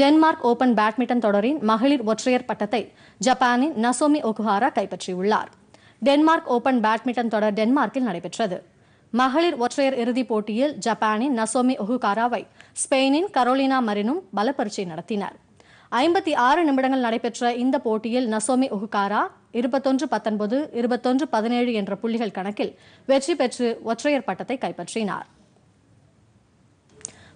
Denmark open badminton தொடரின் மகளிர் ஒற்றையர் பட்டத்தை ஜப்பானின் நசோமி ஒகுஹாரா கைப்பற்றியுள்ளார். டென்மார்க் ஓபன் பேட்மிண்டன் தொடர் டென்மார்க்கில் நடைபெற்றது. மகளிர் ஒற்றையர் இறுதிப் போட்டியில் ஜப்பானின் நசோமி ஒகுகாராவை ஸ்பெயினின் கரோலினா மரினும் பலப்பரீட்சை நடத்தினர். ஐம்பத்தி ஆறு நிமிடங்கள் நடைபெற்ற இந்த போட்டியில் நசோமி ஒகுகாரா இருபத்தொன்று பத்தொன்பது இருபத்தொன்று பதினேழு என்ற புள்ளிகள் கணக்கில் வெற்றி பெற்று ஒற்றையர் பட்டத்தை கைப்பற்றினார்.